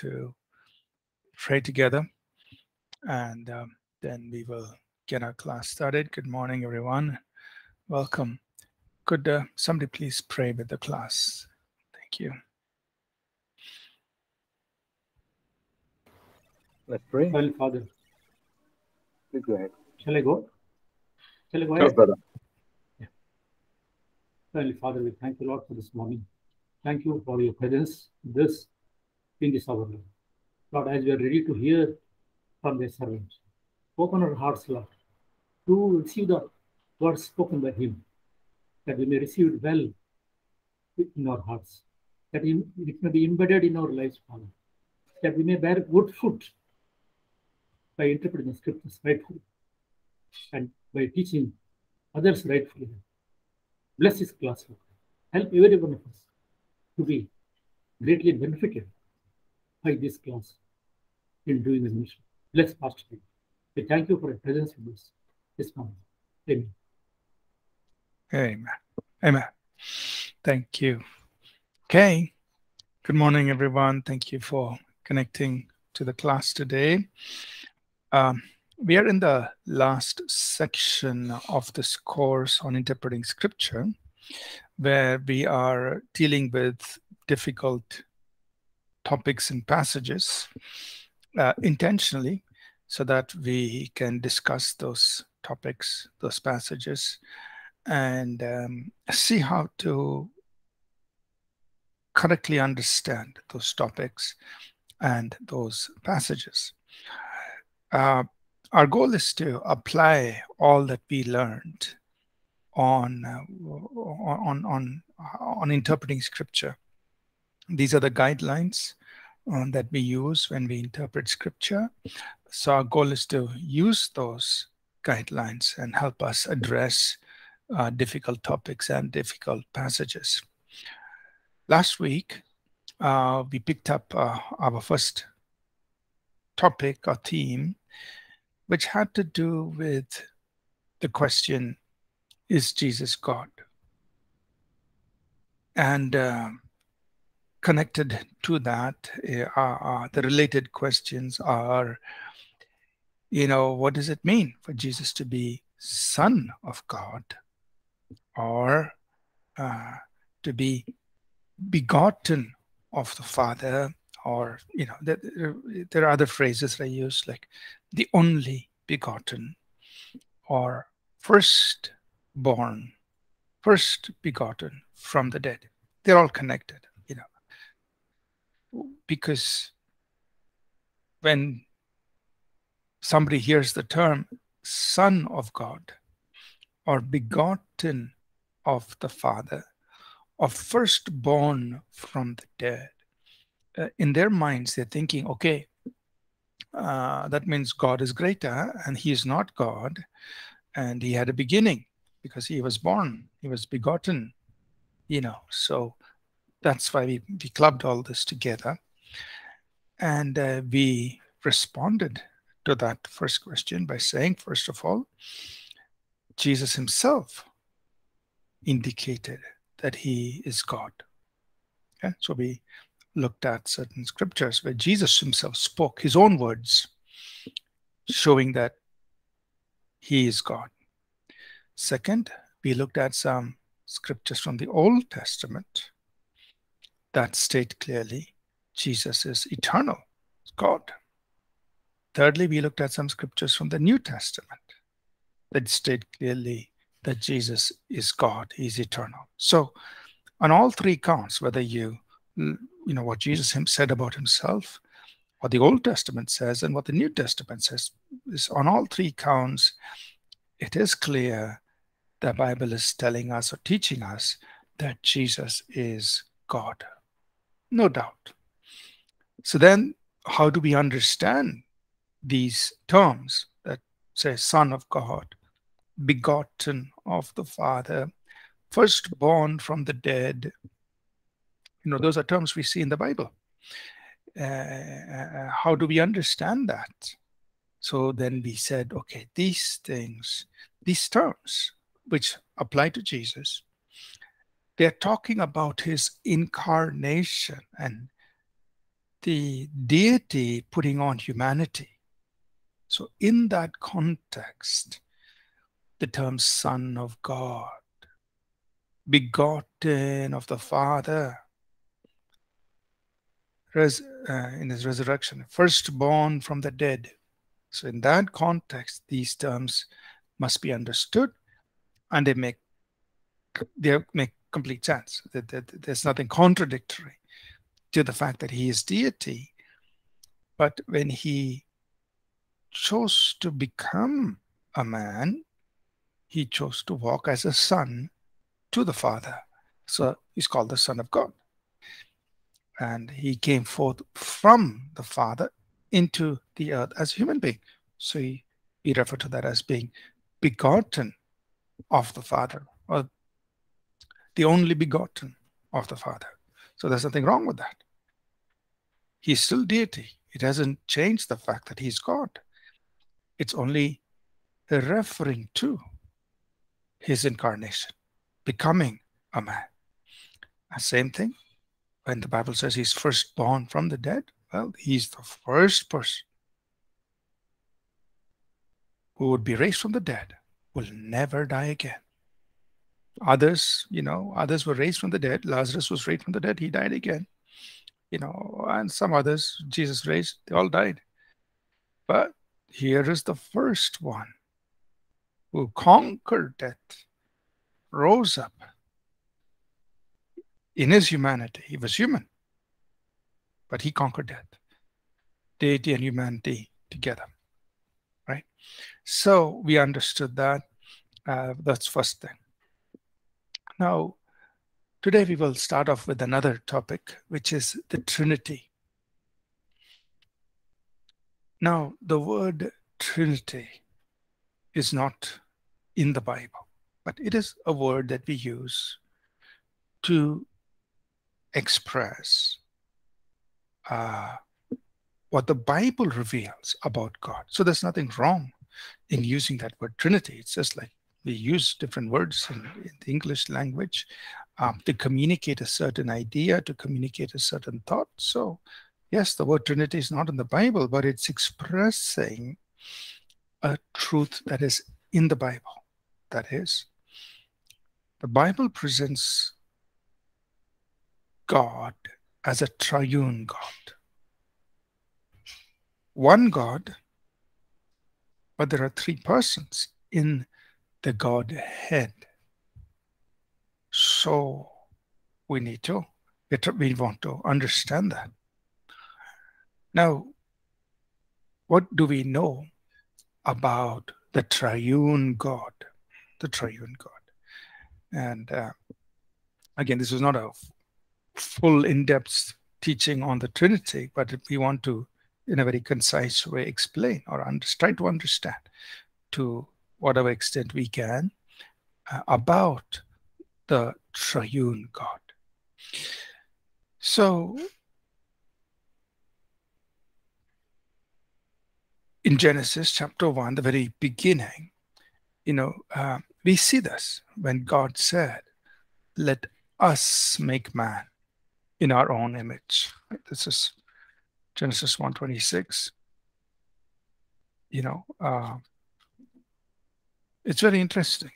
to pray together and um, then we will get our class started. Good morning, everyone. Welcome. Could uh, somebody please pray with the class? Thank you. Let's pray. Well, Father, Please go ahead. shall I go? Shall I go Yes, ahead? brother. Well, Father, we thank you, Lord, for this morning. Thank you for your presence this in this hour, Lord. Lord, as we are ready to hear from the servant, open our hearts, Lord, to receive the words spoken by him, that we may receive it well in our hearts, that it may be embedded in our lives, Father, that we may bear good fruit by interpreting the scriptures rightfully and by teaching others rightfully. Bless this class, Lord. Help every one of us to be greatly benefited by this class in doing the mission. Pastor. Lee. We thank you for your presence with us this morning. Amen. Amen. Amen. Thank you. Okay. Good morning, everyone. Thank you for connecting to the class today. Um, we are in the last section of this course on interpreting scripture, where we are dealing with difficult topics and passages uh, intentionally so that we can discuss those topics, those passages, and um, see how to correctly understand those topics and those passages. Uh, our goal is to apply all that we learned on uh, on on on interpreting scripture. These are the guidelines um, that we use when we interpret scripture. So our goal is to use those guidelines and help us address uh, difficult topics and difficult passages. Last week, uh, we picked up uh, our first topic or theme, which had to do with the question Is Jesus God? And uh, connected to that, uh, the related questions are you know, what does it mean for Jesus to be Son of God or uh, to be begotten of the Father? Or, you know, there, are other phrases that I use like the only begotten or first born, first begotten from the dead. They're all connected, because when somebody hears the term Son of God or begotten of the Father or firstborn from the dead, uh, in their minds, they're thinking, okay, uh, that means God is greater and he is not God. And he had a beginning because he was born, he was begotten, you know. So that's why we, we clubbed all this together. And uh, we responded to that first question by saying, first of all, Jesus himself indicated that he is God. Okay? So we looked at certain scriptures where Jesus himself spoke his own words, showing that he is God. Second, we looked at some scriptures from the Old Testament that state clearly Jesus is eternal, God. Thirdly, we looked at some scriptures from the New Testament that state clearly that Jesus is God, He's eternal. So, on all three counts, whether you, mm, you know, what Jesus said about Himself, what the Old Testament says, and what the New Testament says, is on all three counts, it is clear the Bible is telling us or teaching us that Jesus is God. No doubt. So then, how do we understand these terms that say Son of God, begotten of the Father, firstborn from the dead? You know, those are terms we see in the Bible. Uh, how do we understand that? So then we said, okay, these things, these terms, which apply to Jesus, they're talking about his incarnation and the deity putting on humanity. So, in that context, the term Son of God, begotten of the Father, res, uh, in his resurrection, firstborn from the dead. So, in that context, these terms must be understood and they make they make complete sense. that There's nothing contradictory to the fact that he is deity. But when he chose to become a man, he chose to walk as a son to the Father. So he's called the Son of God. And he came forth from the Father into the earth as a human being. So he, he referred to that as being begotten of the Father, or the only begotten of the Father. So there's nothing wrong with that. He's still deity. It hasn't changed the fact that he's God. It's only referring to his incarnation, becoming a man. The same thing when the Bible says he's firstborn from the dead. Well, he's the first person who would be raised from the dead, will never die again. Others, you know, others were raised from the dead. Lazarus was raised from the dead. He died again. You know, and some others Jesus raised, they all died. But here is the first one who conquered death, rose up in his humanity. He was human, but he conquered death, deity and humanity together. Right? So we understood that. Uh, that's first thing. Now, today we will start off with another topic, which is the Trinity. Now, the word Trinity is not in the Bible, but it is a word that we use to express uh, what the Bible reveals about God. So there's nothing wrong in using that word Trinity. It's just like we use different words in, in the English language um, to communicate a certain idea, to communicate a certain thought. So, yes, the word Trinity is not in the Bible, but it's expressing a truth that is in the Bible. That is, the Bible presents God as a triune God. One God, but there are three persons in the Godhead. So we need to, we want to understand that. Now, what do we know about the triune God? The triune God. And uh, again, this is not a full in depth teaching on the Trinity, but if we want to, in a very concise way, explain or under, try to understand to whatever extent we can uh, about the triune God. So, in Genesis chapter 1, the very beginning, you know, uh, we see this when God said, Let us make man in our own image. This is Genesis 126. You know, uh, it's very interesting.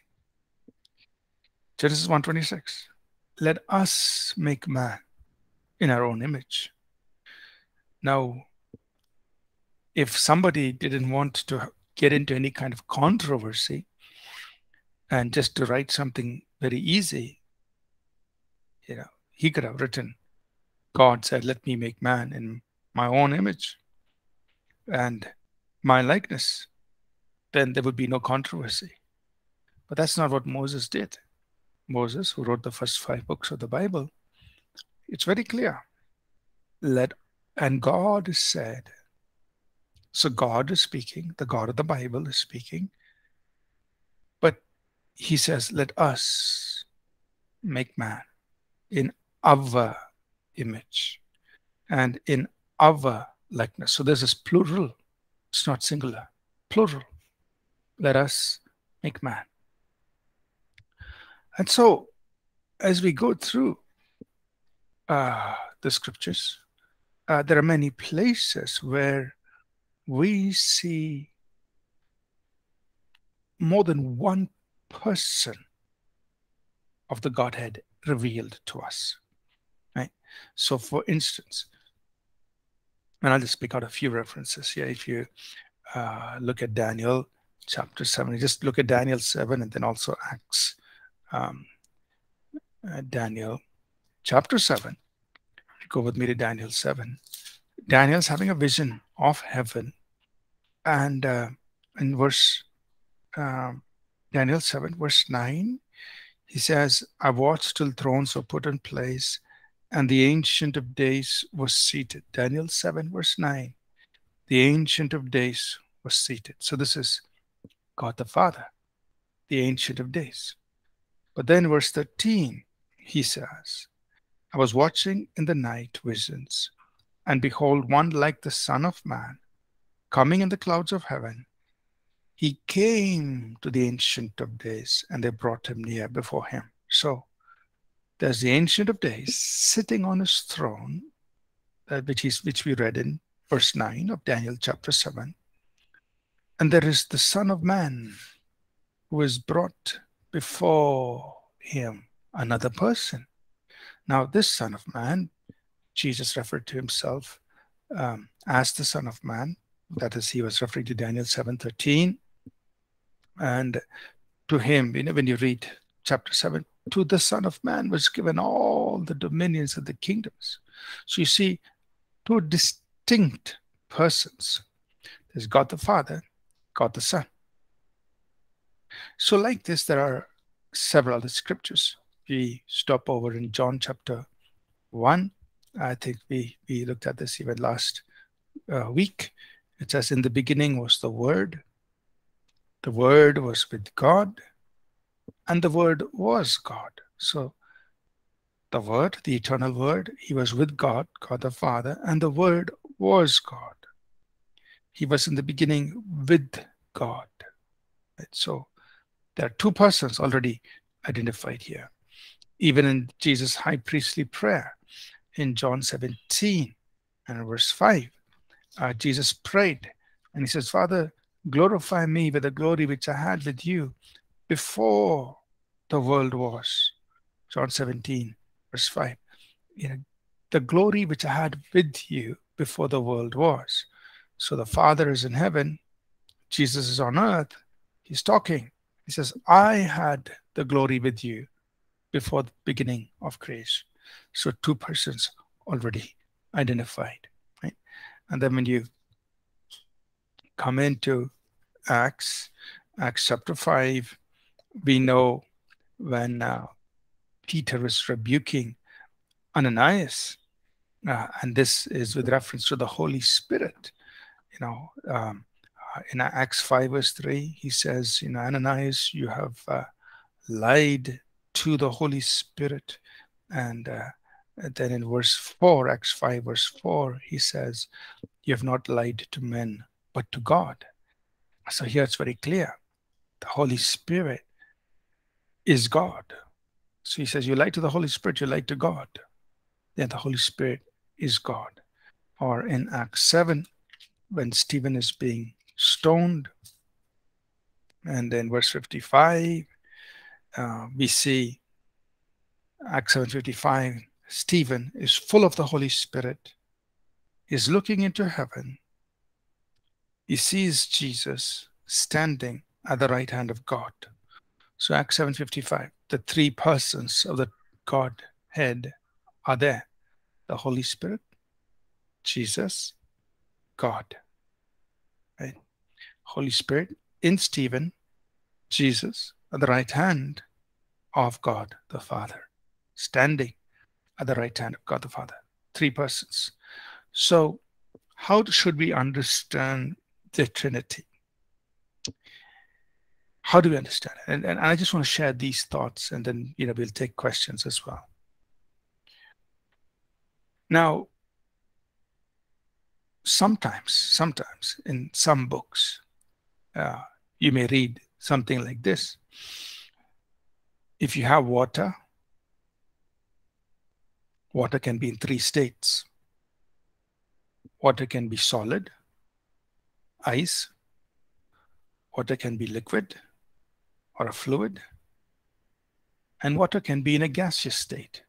Genesis 126. Let us make man in our own image. Now, if somebody didn't want to get into any kind of controversy and just to write something very easy, you know, he could have written, God said, Let me make man in my own image and my likeness then there would be no controversy. But that's not what Moses did. Moses, who wrote the first five books of the Bible, it's very clear. Let and God said, so God is speaking, the God of the Bible is speaking, but he says, let us make man in our image and in our likeness. So this plural, it's not singular, plural let us make man. And so, as we go through uh, the scriptures, uh, there are many places where we see more than one person of the Godhead revealed to us. Right? So, for instance, and I'll just pick out a few references here. If you uh, look at Daniel chapter 7, just look at Daniel 7 and then also Acts, um, uh, Daniel chapter 7. Go with me to Daniel 7. Daniel's having a vision of heaven. And uh, in verse um, Daniel 7, verse 9, he says, I watched till thrones were put in place and the Ancient of Days was seated. Daniel 7, verse 9. The Ancient of Days was seated. So this is God the Father, the Ancient of Days. But then, verse 13, he says, I was watching in the night visions, and behold, one like the Son of Man coming in the clouds of heaven. He came to the Ancient of Days, and they brought him near before him. So, there's the Ancient of Days sitting on his throne, uh, which is which we read in verse 9 of Daniel chapter 7. And there is the Son of Man who is brought before him, another person. Now, this Son of Man, Jesus referred to himself um, as the Son of Man. That is, he was referring to Daniel 7:13. And to him, you know, when you read chapter 7, to the Son of Man was given all the dominions of the kingdoms. So you see, two distinct persons. There's God the Father, God the Son. So, like this, there are several other scriptures. We stop over in John chapter 1. I think we, we looked at this even last uh, week. It says, In the beginning was the Word. The Word was with God, and the Word was God. So the Word, the eternal Word, he was with God, God the Father, and the Word was God. He was in the beginning with God. Right? So there are two persons already identified here. Even in Jesus' high priestly prayer in John 17 and verse 5, uh, Jesus prayed and he says, Father, glorify me with the glory which I had with you before the world was. John 17, verse 5. You know, the glory which I had with you before the world was. So the Father is in heaven, Jesus is on earth, he's talking. He says, I had the glory with you before the beginning of creation. So two persons already identified. Right? And then when you come into Acts, Acts chapter 5, we know when uh, Peter was rebuking Ananias, uh, and this is with reference to the Holy Spirit. You know, um, uh, in Acts 5, verse 3, he says, You know, Ananias, you have uh, lied to the Holy Spirit. And, uh, and then in verse 4, Acts 5, verse 4, he says, You have not lied to men, but to God. So here it's very clear. The Holy Spirit is God. So he says, You lie to the Holy Spirit, you lie to God. Then the Holy Spirit is God. Or in Acts 7, when Stephen is being stoned, and then verse 55, uh, we see Acts 7:55, Stephen is full of the Holy Spirit, is looking into heaven. He sees Jesus standing at the right hand of God. So Acts 7:55, the three persons of the Godhead are there: the Holy Spirit, Jesus, God. Holy Spirit in Stephen, Jesus at the right hand of God the Father, standing at the right hand of God the Father. Three persons. So, how should we understand the Trinity? how do we understand it? And, and I just want to share these thoughts and then, you know, we'll take questions as well. Now, sometimes, sometimes in some books, uh, you may read something like this. If you have water, water can be in three states. water can be solid, ice, water can be liquid or a fluid, and water can be in a gaseous state,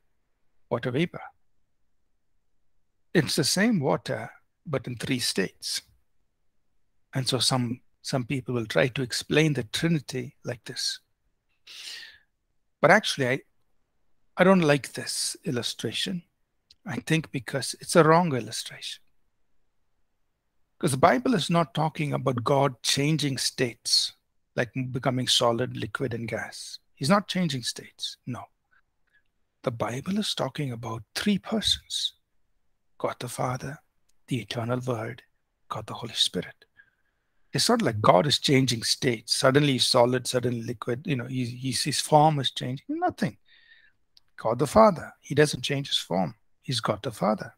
water vapor. It's the same water, but in three states. And so some, some people will try to explain the Trinity like this. But actually, I, I don't like this illustration. I think because it's a wrong illustration. Because the Bible is not talking about God changing states, like becoming solid, liquid, and gas. He's not changing states. No. The Bible is talking about three persons God the Father, the eternal Word, God the Holy Spirit. It's not like God is changing states. Suddenly he's solid, suddenly liquid. You know, he, he's, his form is changing. Nothing. God the Father, he doesn't change his form. He's God the Father.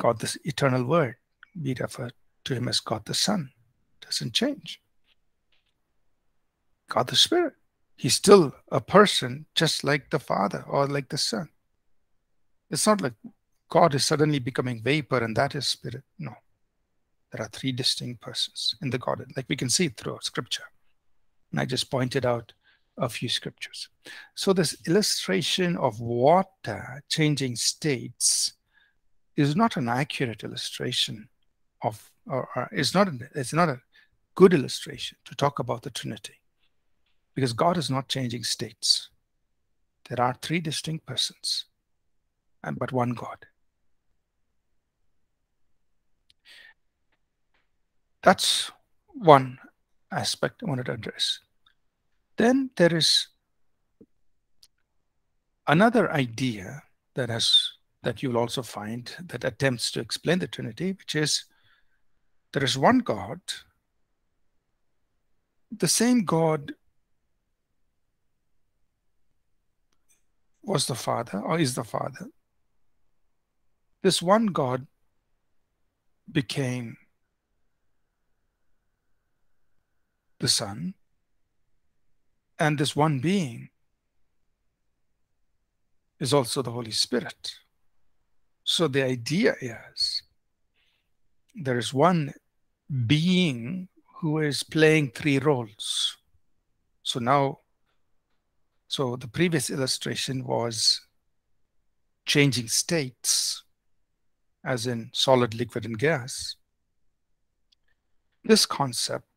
God the eternal Word, we refer to him as God the Son, doesn't change. God the Spirit, he's still a person just like the Father or like the Son. It's not like God is suddenly becoming vapor and that is spirit. No. There are three distinct persons in the Godhead, like we can see through scripture. And I just pointed out a few scriptures. So this illustration of water changing states is not an accurate illustration of, or, or it's not, it's not a good illustration to talk about the Trinity because God is not changing states. There are three distinct persons, and but one God. That's one aspect I wanted to address. Then there is another idea that has that you'll also find that attempts to explain the Trinity, which is there is one God, the same God was the Father or is the Father. This one God became the Son, and this one being is also the Holy Spirit. So the idea is there is one being who is playing three roles. So now, so the previous illustration was changing states, as in solid, liquid, and gas. This concept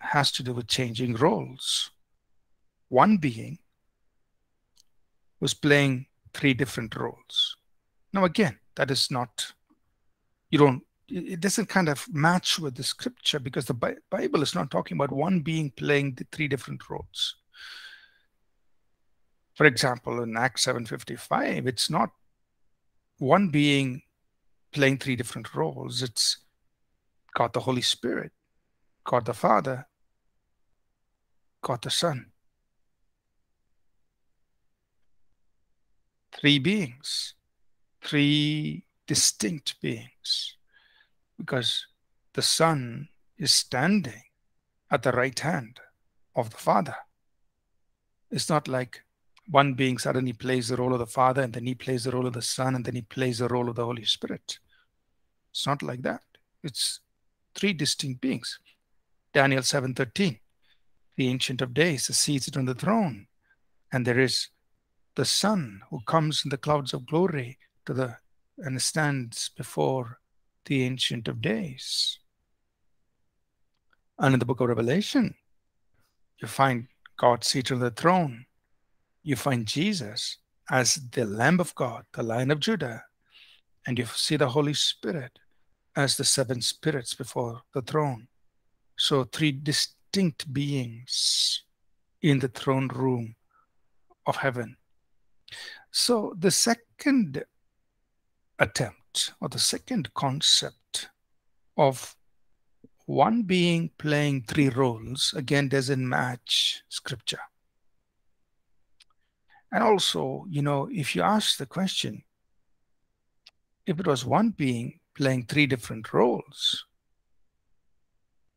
has to do with changing roles. One being was playing three different roles. Now, again, that is not, you don't, it doesn't kind of match with the scripture because the Bible is not talking about one being playing the three different roles. For example, in Acts 7.55, it's not one being playing three different roles. It's God the Holy Spirit, God the Father, God the Son. Three beings, three distinct beings, because the Son is standing at the right hand of the Father. It's not like one being suddenly plays the role of the Father and then he plays the role of the Son and then he plays the role of the Holy Spirit. It's not like that. It's three distinct beings. Daniel 7:13 the Ancient of Days is seated on the throne, and there is the Son who comes in the clouds of glory to the and stands before the Ancient of Days. And in the book of Revelation, you find God seated on the throne. You find Jesus as the Lamb of God, the Lion of Judah, and you see the Holy Spirit as the seven spirits before the throne. So, three distinct distinct beings in the throne room of heaven. So the second attempt or the second concept of one being playing three roles again doesn't match scripture. And also, you know, if you ask the question, if it was one being playing three different roles,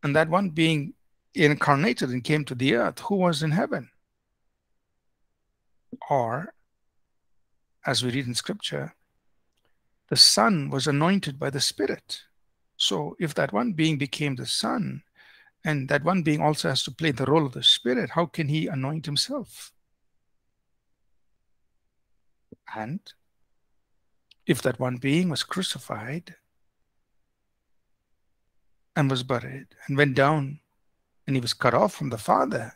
and that one being incarnated and came to the earth, who was in heaven? Or, as we read in scripture, the Son was anointed by the Spirit. So if that one being became the Son, and that one being also has to play the role of the Spirit, how can he anoint himself? And if that one being was crucified and was buried and went down and he was cut off from the Father,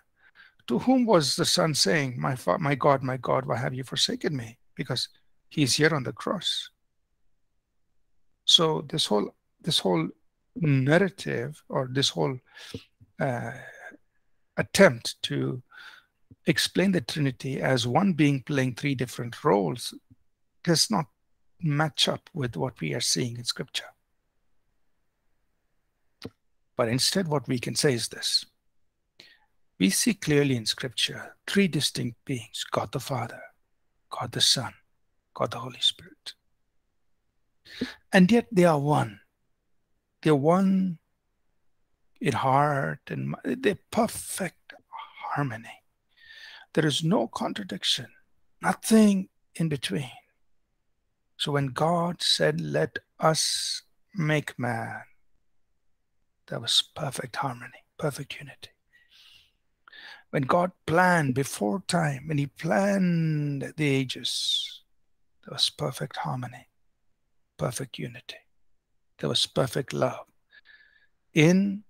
to whom was the Son saying, My, fa- my God, my God, why have you forsaken me? Because he's here on the cross. So this whole this whole narrative or this whole uh, attempt to explain the Trinity as one being playing three different roles does not match up with what we are seeing in Scripture. But instead, what we can say is this we see clearly in Scripture three distinct beings God the Father, God the Son, God the Holy Spirit. And yet they are one. They're one in heart and they're perfect harmony. There is no contradiction, nothing in between. So when God said, Let us make man, there was perfect harmony, perfect unity. When God planned before time, when He planned the ages, there was perfect harmony, perfect unity. There was perfect love in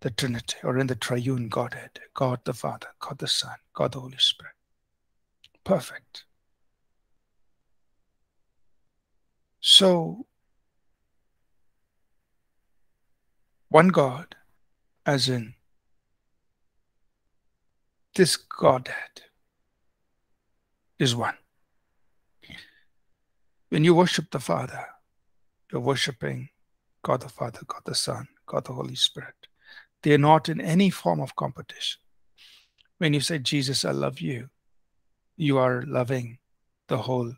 the Trinity or in the triune Godhead God the Father, God the Son, God the Holy Spirit. Perfect. So, one God, as in this Godhead, is one. When you worship the Father, you're worshiping God the Father, God the Son, God the Holy Spirit. They are not in any form of competition. When you say, Jesus, I love you, you are loving the whole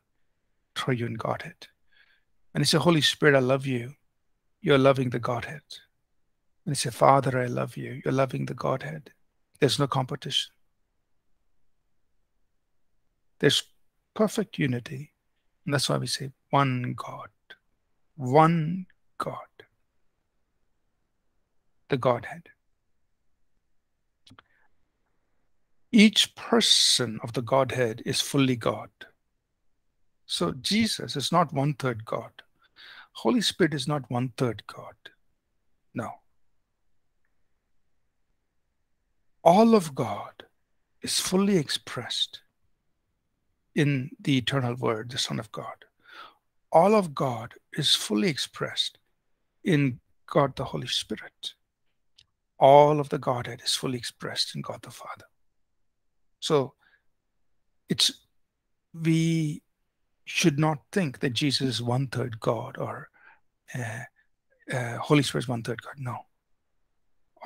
triune Godhead. And you say, Holy Spirit, I love you, you're loving the Godhead. And say, Father, I love you, you're loving the Godhead. There's no competition. There's perfect unity. And that's why we say one God. One God. The Godhead. Each person of the Godhead is fully God. So Jesus is not one third God. Holy Spirit is not one third God. No. All of God is fully expressed in the eternal Word, the Son of God. All of God is fully expressed in God the Holy Spirit. All of the Godhead is fully expressed in God the Father. So it's we should not think that Jesus is one third God or uh, uh, Holy Spirit is one third God. No.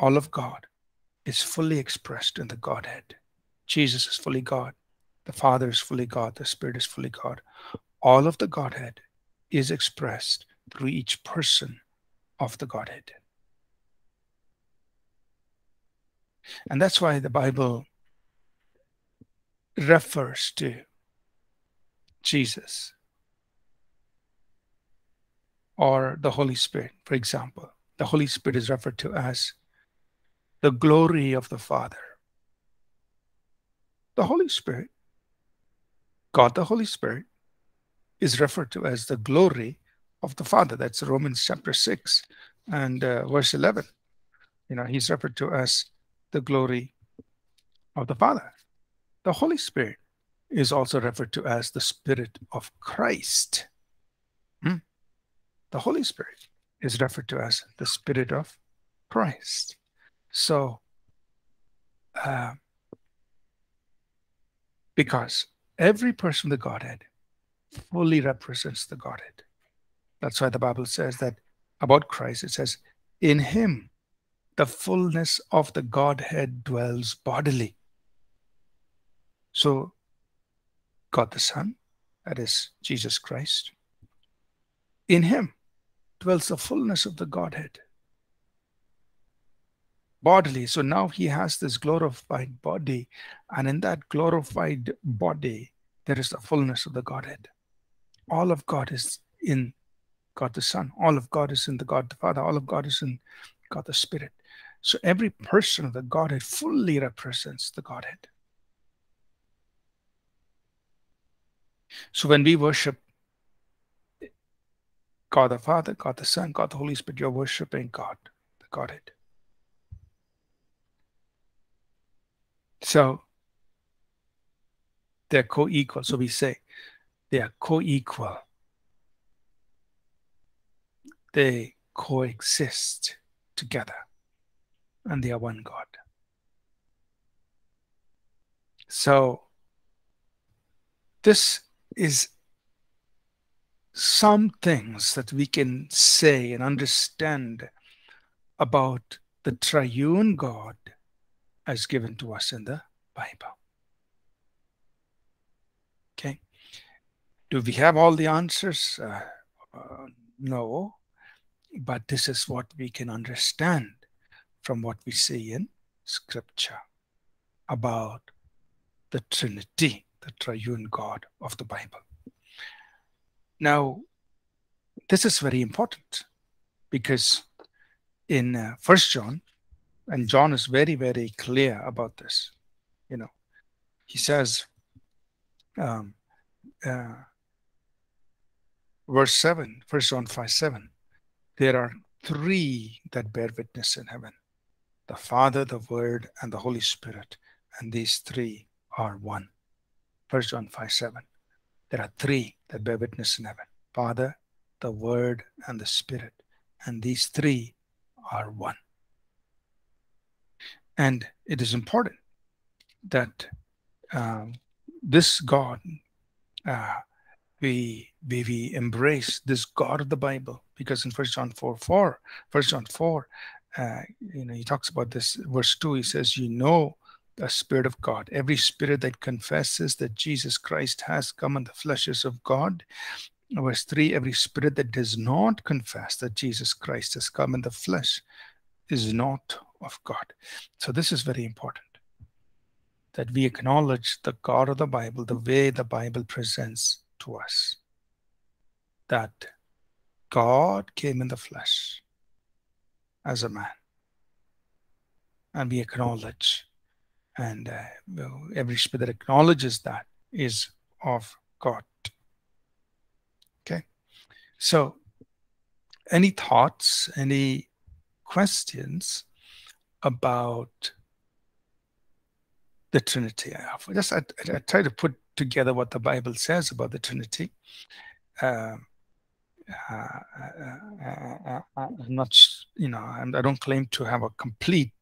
All of God is fully expressed in the Godhead. Jesus is fully God. The Father is fully God. The Spirit is fully God. All of the Godhead is expressed through each person of the Godhead. And that's why the Bible refers to Jesus or the Holy Spirit, for example. The Holy Spirit is referred to as the glory of the Father. The Holy Spirit, God the Holy Spirit, is referred to as the glory of the Father. That's Romans chapter 6 and uh, verse 11. You know, he's referred to as the glory of the Father. The Holy Spirit is also referred to as the Spirit of Christ. Hmm? The Holy Spirit is referred to as the Spirit of Christ. So, uh, because every person the Godhead fully represents the Godhead. That's why the Bible says that about Christ, it says, In him the fullness of the Godhead dwells bodily. So, God the Son, that is Jesus Christ, in him dwells the fullness of the Godhead bodily. So now he has this glorified body, and in that glorified body, there is the fullness of the Godhead. all of God is in God the Son. All of God is in the God the Father. All of God is in God the Spirit. So every person of the Godhead fully represents the Godhead. So when we worship God the Father, God the Son, God the Holy Spirit, you're worshiping God, the Godhead. So they're co equal. So we say they are co equal, they coexist together, and they are one God. So this is some things that we can say and understand about the triune God as given to us in the Bible. Okay. Do we have all the answers? Uh, uh, no. But this is what we can understand from what we see in Scripture about the Trinity, the triune God of the Bible. Now, this is very important because in uh, First John, and John is very, very clear about this. You know, he says, um, uh, verse 7, First John 5 7, there are three that bear witness in heaven the Father, the Word, and the Holy Spirit. And these three are one. First John 5 7. There are three that bear witness in heaven Father, the Word, and the Spirit. And these three are one. And it is important that um, this God, uh, we, we, we embrace this God of the Bible, because in First John 4 4, 1 John 4, uh, you know, he talks about this, verse 2, he says, You know the Spirit of God. Every spirit that confesses that Jesus Christ has come in the fleshes of God. Verse 3 Every spirit that does not confess that Jesus Christ has come in the flesh is not of God. So, this is very important that we acknowledge the God of the Bible, the way the Bible presents to us. That God came in the flesh as a man. And we acknowledge and uh, every spirit that acknowledges that is of God. Okay. So, any thoughts, any questions about the Trinity? I just I, I, try to put together what the Bible says about the Trinity. Um, uh, uh, uh, I'm not, you know, I don't claim to have a complete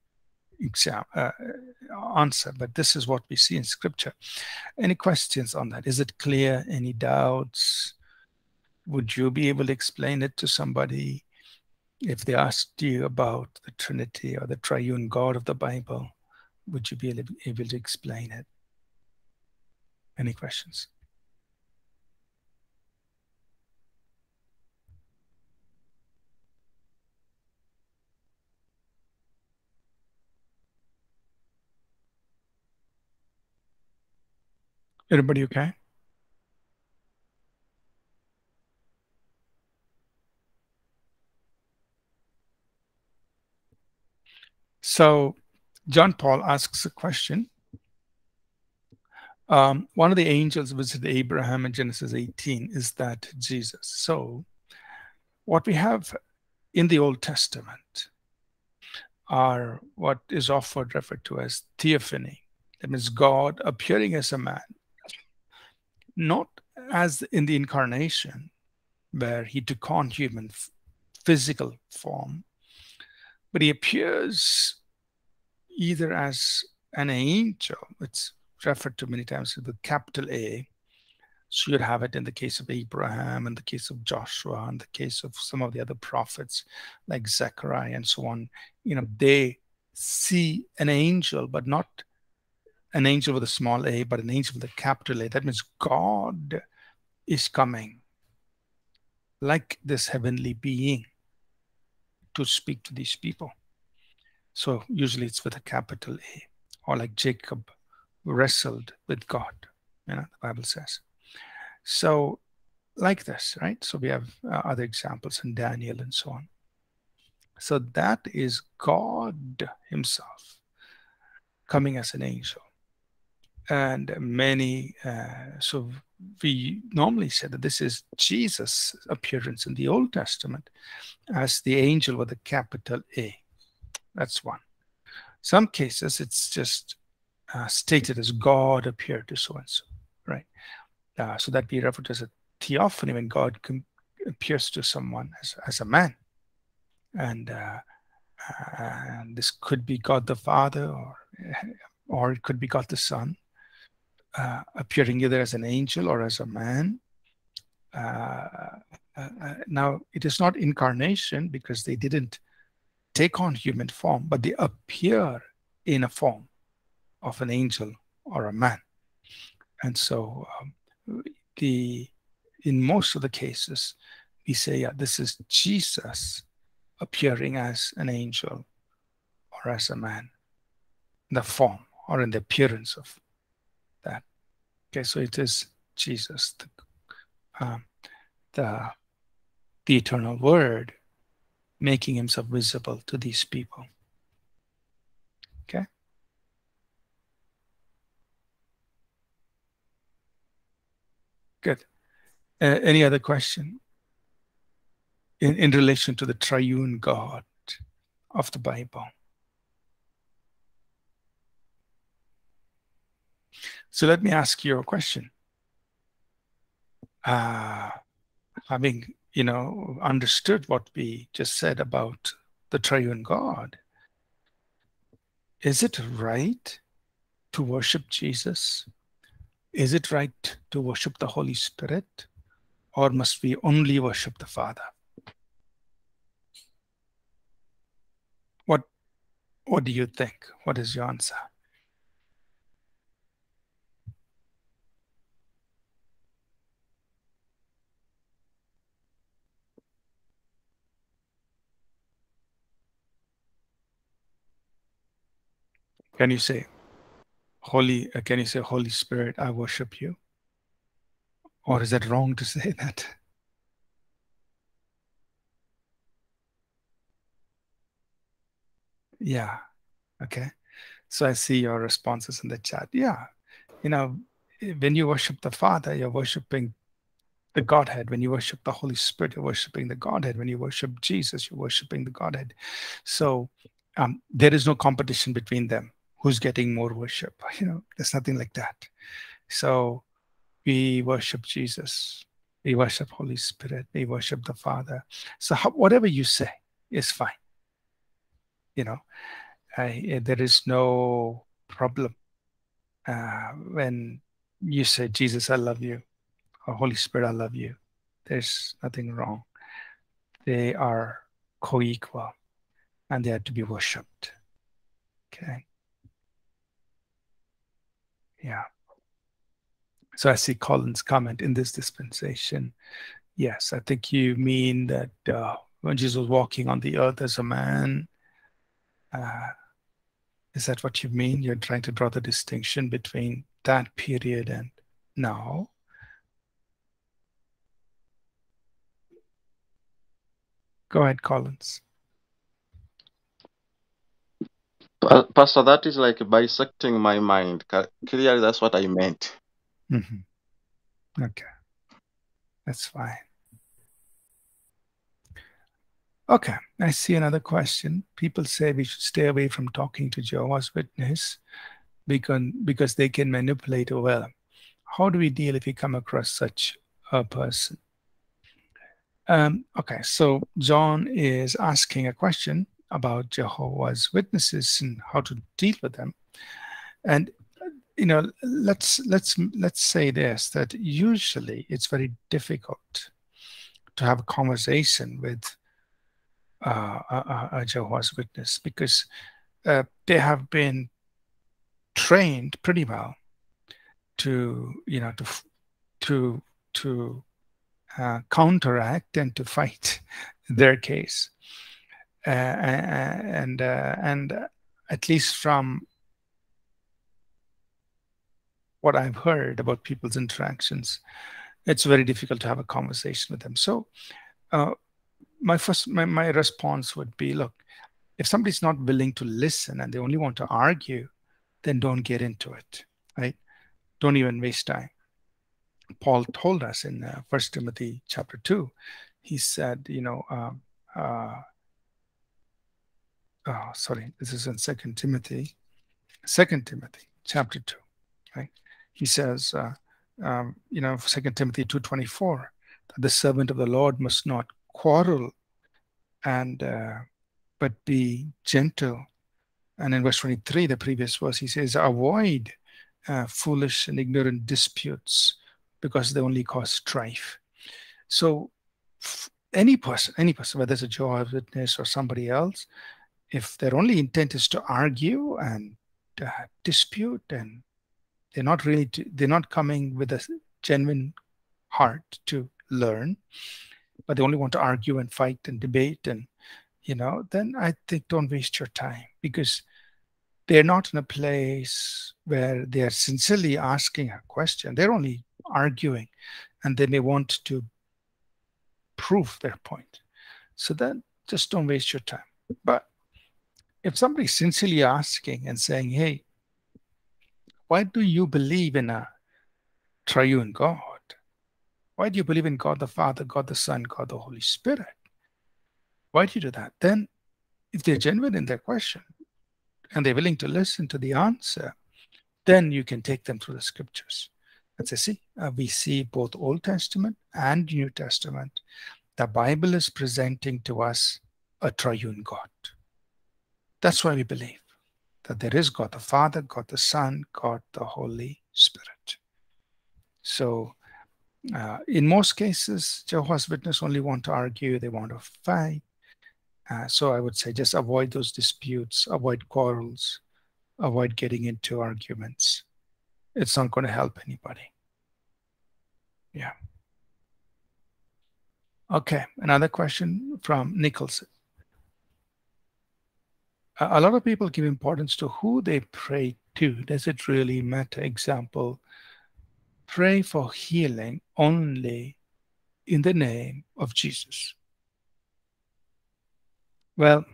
exam uh, answer, but this is what we see in scripture. Any questions on that? Is it clear? Any doubts? Would you be able to explain it to somebody if they asked you about the Trinity or the triune God of the Bible? Would you be able to explain it? Any questions? Everybody okay? So John Paul asks a question. Um, one of the angels visited Abraham in Genesis 18 is that Jesus. So what we have in the Old Testament are what is often referred to as theophany. That means God appearing as a man not as in the incarnation, where he took on human physical form, but he appears either as an angel, it's referred to many times with the capital A. So you'd have it in the case of Abraham, in the case of Joshua, in the case of some of the other prophets like Zechariah and so on. You know, they see an angel, but not an angel with a small a, but an angel with a capital A. That means God is coming like this heavenly being to speak to these people. So usually it's with a capital A, or like Jacob wrestled with God, you know, the Bible says. So like this, right? So we have uh, other examples in Daniel and so on. So that is God Himself coming as an angel. And many, uh, so we normally say that this is Jesus' appearance in the Old Testament as the angel with a capital A. That's one. Some cases it's just uh, stated as God appeared to so and so, right? Uh, so that we refer to as a theophany when God appears to someone as, as a man. And, uh, and this could be God the Father or, or it could be God the Son uh, appearing either as an angel or as a man. Uh, uh, uh, now, it is not incarnation because they didn't take on human form, but they appear in a form of an angel or a man. And so, um, the in most of the cases, we say, yeah, this is Jesus appearing as an angel or as a man, the form or in the appearance of that. Okay, so it is Jesus, the, um, the, the eternal word, making himself visible to these people. Okay. Good. Uh, any other question in, in relation to the triune God of the Bible? So let me ask you a question. Uh, having you know understood what we just said about the triune God, is it right to worship Jesus? Is it right to worship the Holy Spirit? Or must we only worship the Father? What, what do you think? What is your answer? Can you say, Holy, uh, can you say, Holy Spirit, I worship you? Or is that wrong to say that? Yeah. Okay. So I see your responses in the chat. Yeah. You know, when you worship the Father, you're worshiping the Godhead. When you worship the Holy Spirit, you're worshiping the Godhead. When you worship Jesus, you're worshiping the Godhead. So um, there is no competition between them. Who's getting more worship? You know, there's nothing like that. So we worship Jesus. We worship Holy Spirit. We worship the Father. So how, whatever you say is fine. You know, I, there is no problem uh, when you say, Jesus, I love you, or Holy Spirit, I love you. There's nothing wrong. They are co-equal and they are to be worshipped. Okay. Yeah. So I see Colin's comment in this dispensation. Yes, I think you mean that uh, when Jesus was walking on the earth as a man, uh, is that what you mean? You're trying to draw the distinction between that period and now? Go ahead, Collins. Pastor, that is like bisecting my mind. Clearly, that's what I meant. Mm-hmm. Okay. That's fine. Okay, I see another question. People say we should stay away from talking to Jehovah's Witness because, because they can manipulate well. How do we deal if we come across such a person? Um, okay, so John is asking a question about Jehovah's Witnesses and how to deal with them. And you know let's let's let's say this that usually it's very difficult to have a conversation with uh, a, a, Jehovah's Witness because uh, they have been trained pretty well to you know to to to uh, counteract and to fight their case and uh, and at least from what I've heard about people's interactions, it's very difficult to have a conversation with them. So, uh, my first my, my response would be, look, if somebody's not willing to listen and they only want to argue, then don't get into it, right? Don't even waste time. Paul told us in uh, First Timothy chapter two, he said, you know, um, uh, oh, sorry, this is in Second Timothy, Second Timothy chapter two, right? He says, uh, um, you know, Second Timothy two twenty four, that the servant of the Lord must not quarrel, and uh, but be gentle. And in verse twenty three, the previous verse, he says, avoid uh, foolish and ignorant disputes because they only cause strife. So any person, any person, whether it's a Jehovah's Witness or somebody else, if their only intent is to argue and uh, dispute, and they're not really, they're not coming with a genuine heart to learn, but they only want to argue and fight and debate, and you know, then I think don't waste your time because they're not in a place where they are sincerely asking a question. They're only arguing, and they may want to prove their point. So then just don't waste your time. But if somebody's sincerely asking and saying, hey, why do you believe in a triune God? Why do you believe in God the Father, God the Son, God the Holy Spirit? Why do you do that? Then, if they're genuine in their question and they're willing to listen to the answer, then you can take them through the scriptures. As I see, uh, we see both Old Testament and New Testament. The Bible is presenting to us a triune God. That's why we believe that there is God the Father, God the Son, God the Holy Spirit. So, uh, in most cases, Jehovah's Witnesses only want to argue, they want to fight. Uh, so, I would say just avoid those disputes, avoid quarrels, avoid getting into arguments it's not going to help anybody. Yeah. Okay, another question from Nicholson. A lot of people give importance to who they pray to. Does it really matter? Example, pray for healing only in the name of Jesus. Well,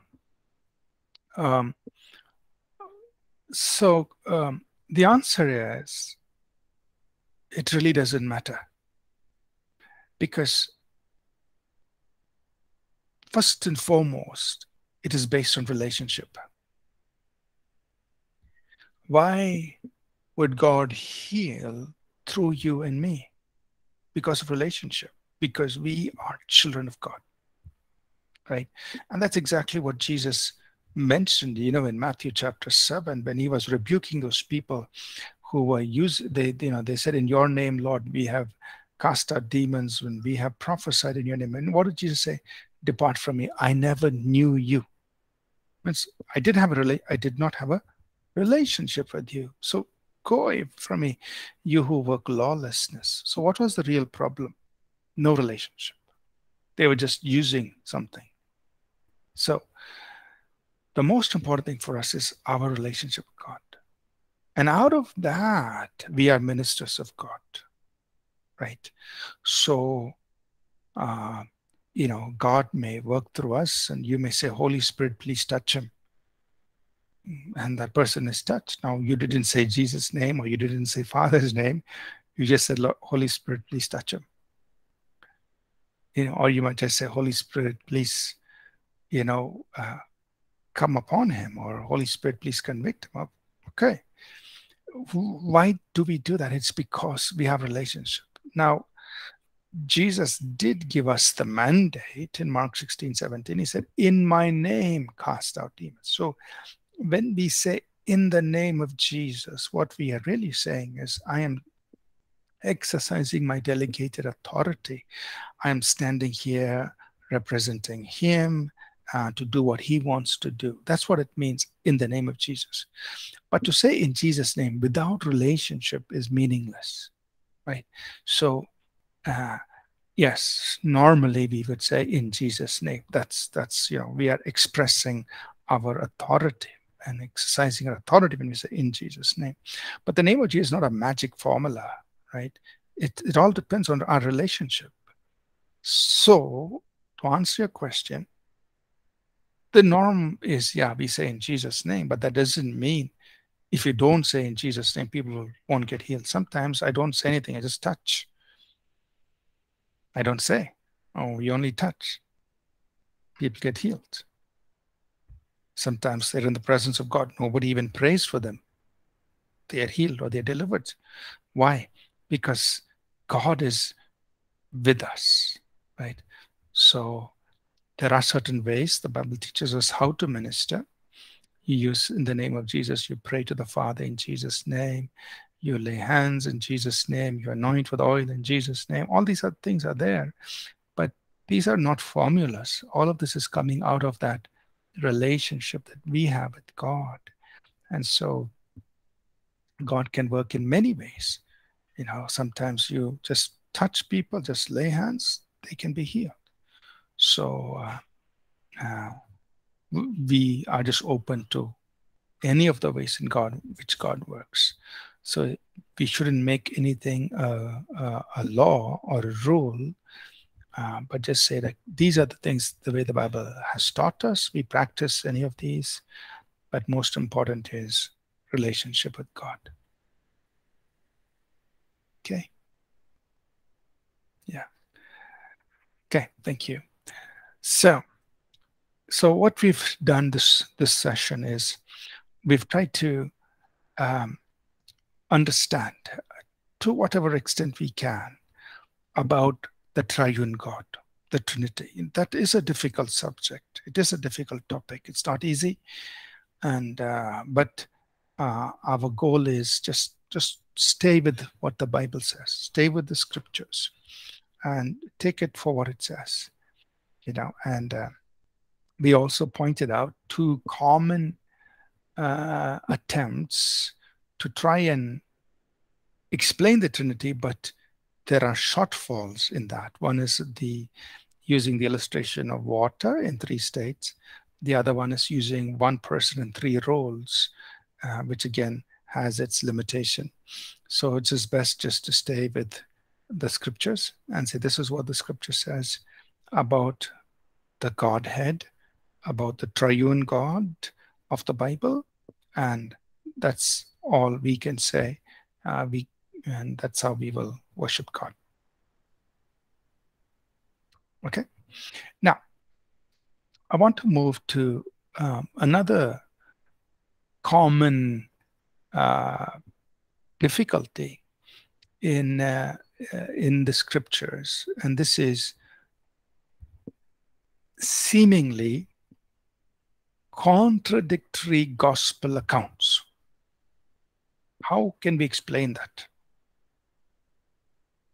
um, so um, the answer is it really doesn't matter. Because, first and foremost, it is based on relationship. Why would God heal through you and me? Because of relationship, because we are children of God. Right? And that's exactly what Jesus mentioned, you know, in Matthew chapter 7, when he was rebuking those people who were used, they, you know, they said, In your name, Lord, we have cast out demons when we have prophesied in your name. And what did Jesus say? Depart from me. I never knew you. I did have a rela- I did not have a relationship with you. So go away from me, you who work lawlessness. So what was the real problem? No relationship. They were just using something. So the most important thing for us is our relationship with God. And out of that, we are ministers of God, right? So, uh, you know, God may work through us, and you may say, Holy Spirit, please touch him. And that person is touched. Now, you didn't say Jesus' name or you didn't say Father's name. You just said, Holy Spirit, please touch him. You know, or you might just say, Holy Spirit, please, you know, uh, come upon him or Holy Spirit, please convict him. Okay. Why do we do that? It's because we have relationship. Now, Jesus did give us the mandate in Mark 16, 17. He said, In my name cast out demons. So when we say in the name of Jesus, what we are really saying is, I am exercising my delegated authority. I am standing here representing him uh, to do what he wants to do. That's what it means in the name of Jesus. But to say in Jesus' name without relationship is meaningless, right? So, uh, yes, normally we would say in Jesus' name. That's that's you know we are expressing our authority and exercising our authority when we say in Jesus' name. But the name of Jesus is not a magic formula, right? it, it all depends on our relationship. So, to answer your question, the norm is yeah, we say in Jesus' name, but that doesn't mean if you don't say in Jesus' name, people won't get healed. Sometimes I don't say anything, I just touch. I don't say, oh, we only touch. People get healed. Sometimes they're in the presence of God. Nobody even prays for them. They are healed or they're delivered. Why? Because God is with us, right? So there are certain ways the Bible teaches us how to minister. You use in the name of Jesus, you pray to the Father in Jesus' name, you lay hands in Jesus' name, you anoint with oil in Jesus' name. All these are, things are there, but these are not formulas. All of this is coming out of that relationship that we have with God. And so God can work in many ways. You know, sometimes you just touch people, just lay hands, they can be healed. So uh, uh, we are just open to any of the ways in God which God works. So we shouldn't make anything a law or a rule, uh, but just say that these are the things the way the Bible has taught us. We practice any of these, but most important is relationship with God. Okay. Yeah. Okay. Thank you. So, so what we've done this this session is we've tried to um, understand to whatever extent we can about the triune God, the Trinity. That is a difficult subject. It is a difficult topic. It's not easy, and uh, but uh, our goal is just just stay with what the Bible says, stay with the scriptures, and take it for what it says you know, and uh, we also pointed out two common uh, attempts to try and explain the Trinity, but there are shortfalls in that. One is the using the illustration of water in three states. The other one is using one person in three roles, uh, which again has its limitation. So it's just best just to stay with the scriptures and say this is what the scripture says about the Godhead, about the triune God of the Bible, and that's all we can say. Uh, we and that's how we will worship God. Okay. Now, I want to move to um, another common uh, difficulty in uh, uh in the scriptures, and this is seemingly contradictory gospel accounts. How can we explain that?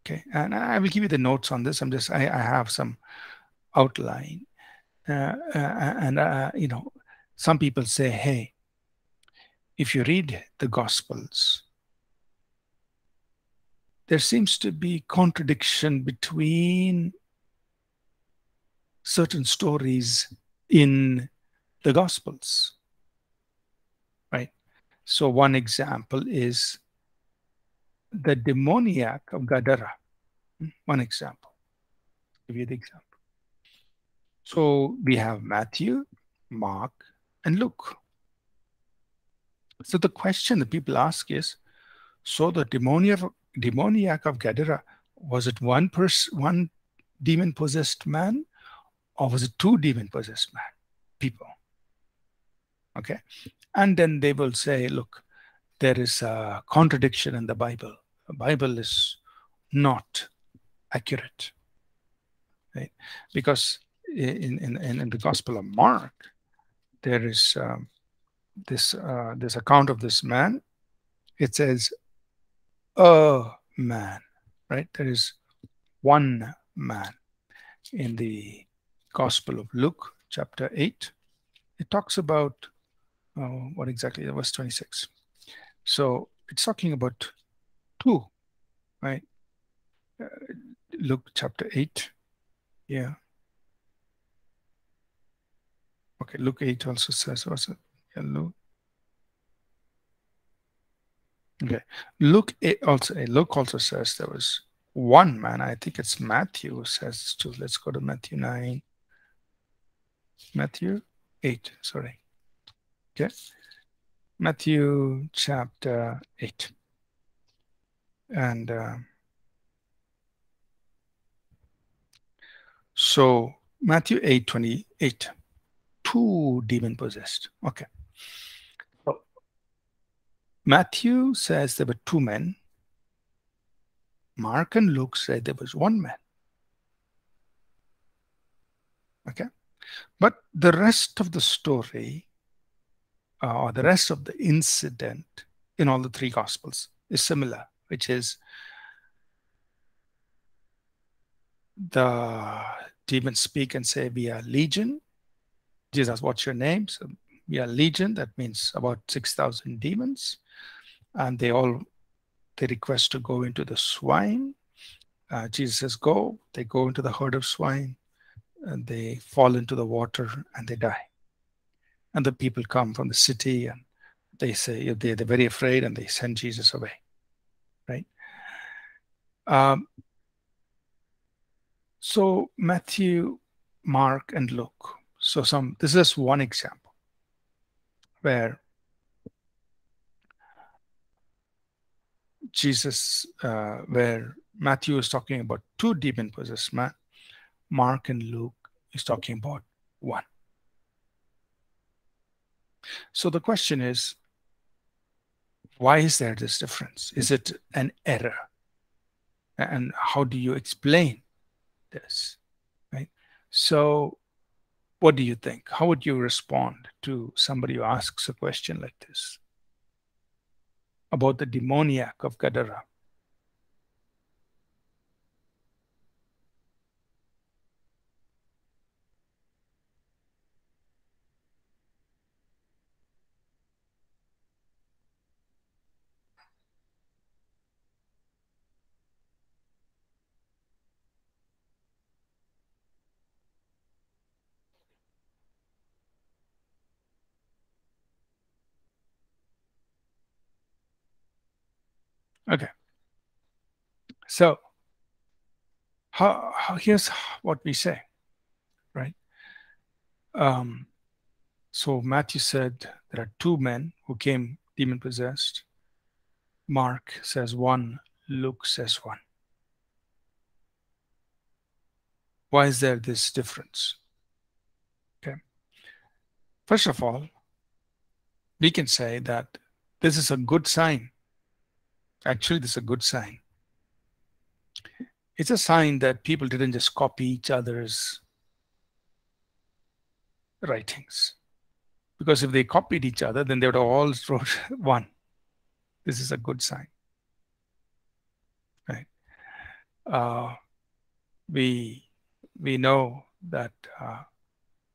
Okay, and I will give you the notes on this. I'm just, I, I have some outline. Uh, uh, and, uh, you know, some people say, hey, if you read the Gospels, there seems to be contradiction between certain stories in the Gospels. So, one example is the demoniac of Gadara. Hmm, one example. Give you the example. So, we have Matthew, Mark, and Luke. So, the question that people ask is so the demoniac, demoniac of Gadara, was it one person, one demon possessed man or was it two demon possessed man people okay and then they will say look there is a contradiction in the bible. The bible is not accurate right? Because in in, in the gospel of mark there is um, this uh, this account of this man. It says a man right? There is one man in the Gospel of Luke, chapter 8. It talks about uh, what exactly? Verse 26. So it's talking about two, right? Uh, Luke chapter 8. Yeah. Okay, Luke 8 also says, what's it? Yeah, Luke. Okay. Luke 8 also, Luke also says there was one man. I think it's Matthew says to let's go to Matthew 9. Matthew 8, sorry. Okay. Matthew chapter 8. And uh, so Matthew 8 28. Two demon possessed. Okay. So Matthew says there were two men. Mark and Luke say there was one man. Okay. But the rest of the story, uh, or the rest of the incident in all the three gospels is similar, which is the demons speak and say, We are legion. Jesus, what's your name? So we are legion. That means about 6,000 demons. And they all they request to go into the swine. Uh, Jesus says, Go. They go into the herd of swine and they fall into the water and they die. And the people come from the city and they say they, they're very afraid and they send Jesus away. Right? Um, so Matthew, Mark, and Luke. So some this is one example where Jesus, uh, where Matthew is talking about two demon possessed men, Mark and Luke is talking about one. So the question is, why is there this difference? Is it an error? And how do you explain this? Right? So what do you think? How would you respond to somebody who asks a question like this about the demoniac of Gadara? Okay. So how, how here's what we say, right? Um, so Matthew said there are two men who came demon possessed. Mark says one, Luke says one. Why is there this difference? Okay. First of all, we can say that this is a good sign Actually, this is a good sign. It's a sign that people didn't just copy each other's writings. Because if they copied each other, then they would have all wrote one. This is a good sign. Right? Uh, we we know that uh,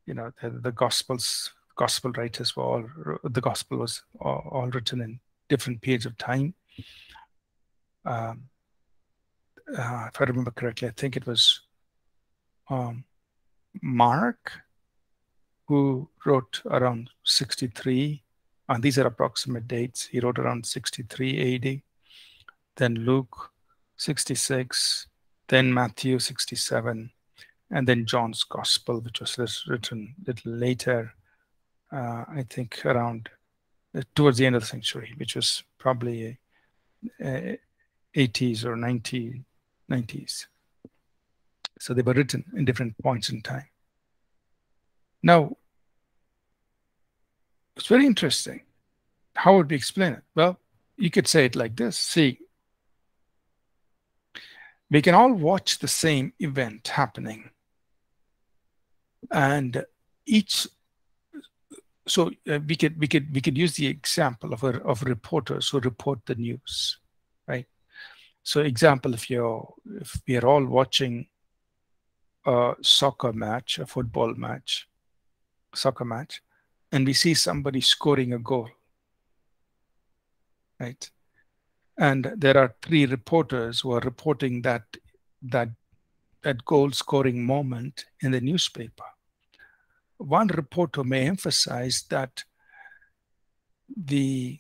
you know the, the, gospels gospel writers were all the gospel was all, all written in different periods of time um, uh, if I remember correctly, I think it was um, Mark who wrote around 63. And these are approximate dates. He wrote around 63 AD. Then Luke 66. Then Matthew 67. And then John's Gospel, which was written a little later, uh, I think around uh, towards the end of the century, which was probably a, a, 80s or 90, 90s. So they were written in different points in time. Now, it's very interesting. How would we explain it? Well, you could say it like this. See, we can all watch the same event happening. And each so uh, we could we could we could use the example of a, of reporters who report the news so example, if you're if we are all watching a soccer match, a football match, soccer match, and we see somebody scoring a goal, right? And there are three reporters who are reporting that that that goal scoring moment in the newspaper. One reporter may emphasize that the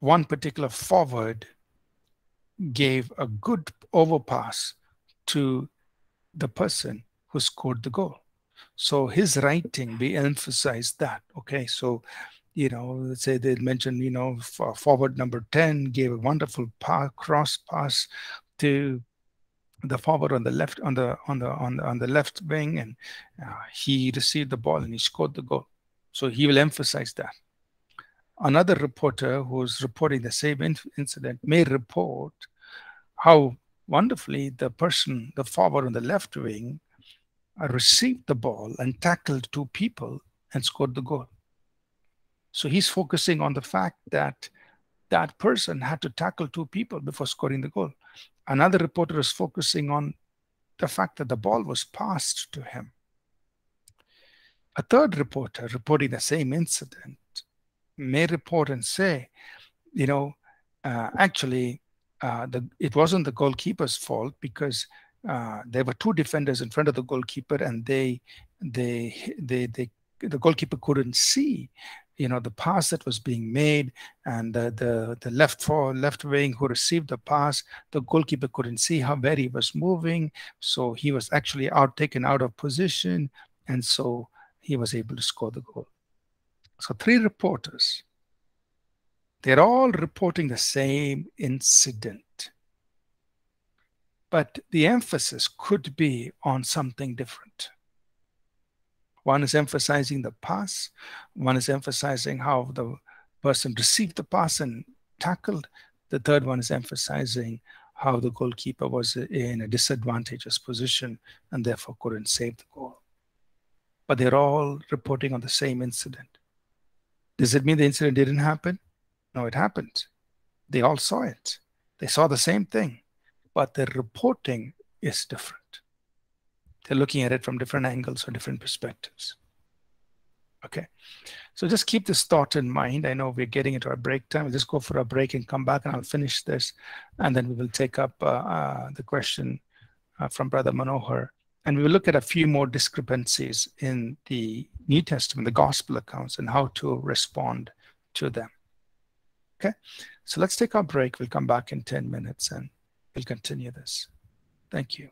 one particular forward gave a good overpass to the person who scored the goal. So his writing, we emphasized that. Okay, so you know, let's say they mentioned, you know, forward number 10 gave a wonderful pass, cross pass to the forward on the left on the on the on the, on the left wing and uh, he received the ball and he scored the goal so he will emphasize that another reporter who's reporting the same in incident may report how wonderfully the person the forward on the left wing uh, received the ball and tackled two people and scored the goal so he's focusing on the fact that that person had to tackle two people before scoring the goal. Another reporter is focusing on the fact that the ball was passed to him. A third reporter reporting the same incident may report and say, you know, uh, actually, uh, the, it wasn't the goalkeeper's fault because uh, there were two defenders in front of the goalkeeper and they, they, they, they, the goalkeeper couldn't see you know the pass that was being made and the the, the left for left wing who received the pass the goalkeeper couldn't see how where he was moving. So he was actually out taken out of position and so he was able to score the goal so three reporters they're all reporting the same incident but the emphasis could be on something different one is emphasizing the pass, one is emphasizing how the person received the pass and tackled. The third one is emphasizing how the goalkeeper was in a disadvantageous position and therefore couldn't save the goal. But they're all reporting on the same incident. Does it mean the incident didn't happen? No, it happened. They all saw it. They saw the same thing, but their reporting is different. They're looking at it from different angles or different perspectives. Okay, so just keep this thought in mind. I know we're getting into our break time. We'll just go for a break and come back and I'll finish this. And then we will take up uh, uh, the question uh, from Brother Manohar. And we will look at a few more discrepancies in the New Testament, the gospel accounts, and how to respond to them. Okay, so let's take our break. We'll come back in 10 minutes and we'll continue this. Thank you.